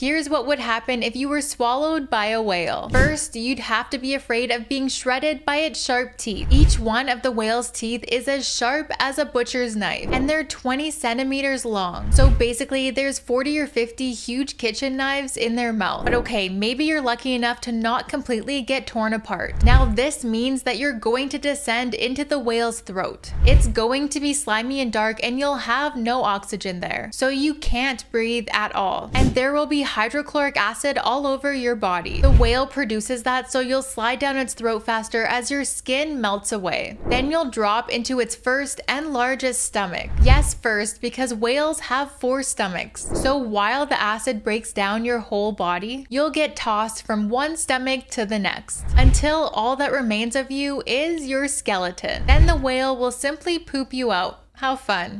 Here's what would happen if you were swallowed by a whale. First, you'd have to be afraid of being shredded by its sharp teeth. Each one of the whale's teeth is as sharp as a butcher's knife, and they're 20 centimeters long. So basically, there's 40 or 50 huge kitchen knives in their mouth. But okay, maybe you're lucky enough to not completely get torn apart. Now, this means that you're going to descend into the whale's throat. It's going to be slimy and dark, and you'll have no oxygen there. So you can't breathe at all. And there will be hydrochloric acid all over your body. The whale produces that so you'll slide down its throat faster as your skin melts away. Then you'll drop into its first and largest stomach. Yes, first, because whales have four stomachs. So while the acid breaks down your whole body, you'll get tossed from one stomach to the next until all that remains of you is your skeleton. Then the whale will simply poop you out. How fun.